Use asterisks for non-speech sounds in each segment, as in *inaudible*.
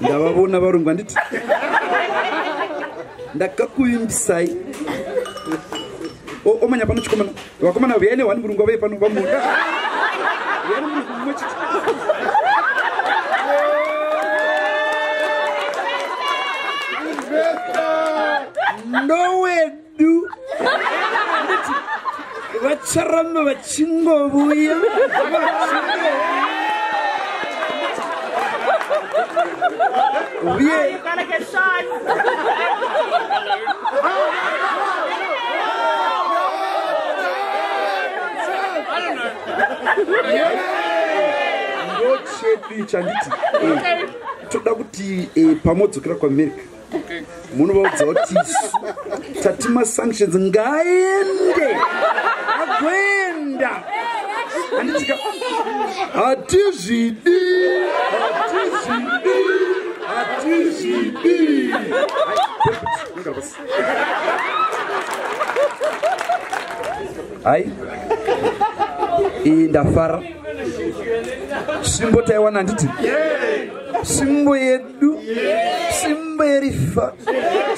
ndavavona varungu anditi ndakakuvimbisai omanya pano chikomana vakomana vyai nehwani murungu avai pano vamuna vyai nemurungu mumwe chete ndowedu nditi vacharamba vachingovuya uye ndo chedu chanditi. Eh, toda kuti eh, pamodzokera kuamerica munovaudza kuti tati masanctions ngaende. Agoenda. Handitika hatizvidi hatizvidi hai. Iyi ndafara svimbo taiwana handiti svimbo yedu. Svimbo yerifa.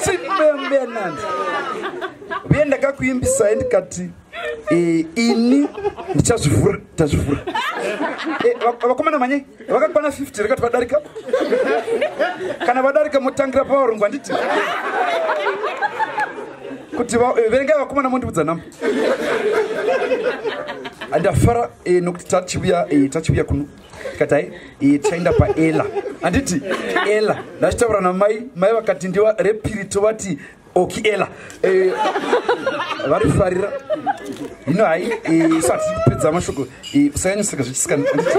Svimbo yambenandi uye ndakakuimbisai ndikati eh, ini. Ndichazvivhura ndachazvivhura Eh, vakomana manye? Vakakwana 50 rekati vadarika kana vadarika motangira pavarungu handiti kuti eh, verengai vakomana mondiudza namba handafara eh, nokuti tachiuya tachiuya kuno tikati hai taenda paela handiti ela. Ndachitaura namai mai vakati ndiwa repiri tovati oki ela Eh, vari farira hino hai eh, isati kupedza mashoko eh, usanyanyoseka zvichisikana handiti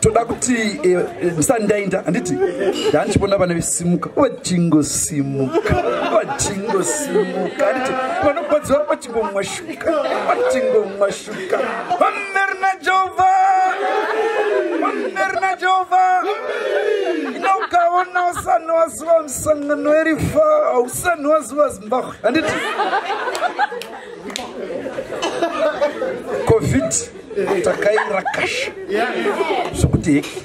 toda kuti eh, eh, ndisati ndaenda handiti? Ndandichiona vana vesimuka. Vachingosimuka vachingosimuka handiti vanokwadzira vachingomwashuka vachingomwashuka vameri najehovha vameri najehovha ino ukaona usani waziva musangano werifa hausani waziva zimbabwe. Handiti covid takairakasha zvokuti heki.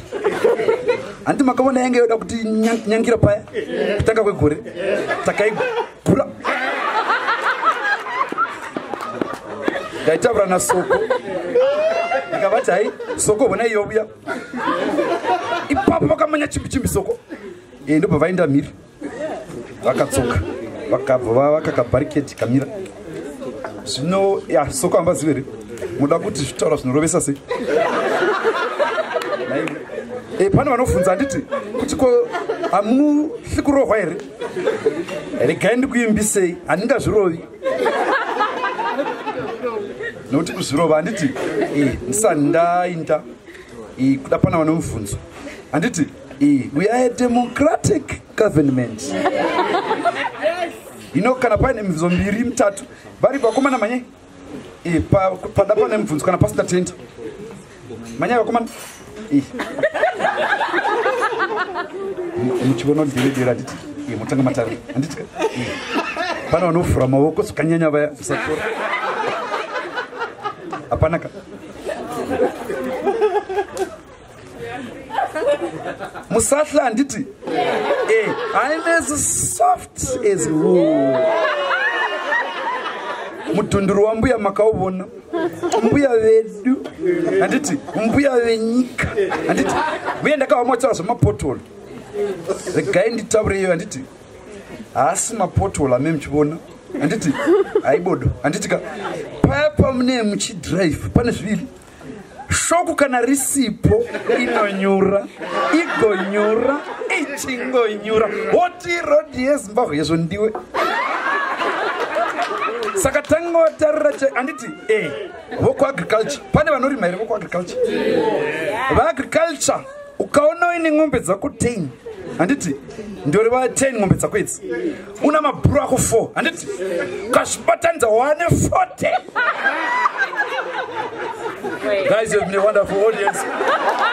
Handi makaona yange yoda kuti nya- nyangira paya. Kutanga kwegore. Takaigura. Ndaitaura nasoko ndikavati hai soko hona iyovuya ipapo vakamanya chimbi chimbi soko ndobva vaenda mhiri. Vakatsoka vakabva vavakaka bariketi kamira zvino ya soko hambazive here muda kuti zvitaura zvinorovesa sei? E, pane vanobvunza handiti kuti ko hamuhli kurohwa here? Regai ndikuimbisei handingazvirovi. Nokuti kuzvirova handiti e, ndisani ndainda e, kuda pana vane mubvunzo handiti we are a democratic government. Ino kana paine mibvunzo mbiri mitatu vari vakomana manye? E, pa- pada pane mubvunzo kana pasina tenda manyai vakomana e. muchiona ndivedera handiti e, mutanga matare handiti e. pana vanovhura maoko zvakanyanya vaya musatora hapanaka musahla handiti e i'm as soft as wool. Mudhunduru wambuya makauvona mbuya vedu handiti mbuya venyika handiti uye ndakava mataura zvamapotolo regai nditaure iyo handiti haasi mapotolo ame muchiona handiti haibodo handiti ka paya pamune muchidhiraivha pane zviviri shoko kana risipo inonyura igonyura ichingonyura woti rodi yezimbabwe yezvo ndiwe. Saka che handiti e vokuagriculture pane vanorima here vokuagriculture vaagriculture ukaona uine ng'ombe dzako 10 handiti ndoreva 10 ng'ombe dzako idzi una mabhuru ako 4 handiti ukazvibatanidza wane 40 guys you've been a wonderful audience *laughs*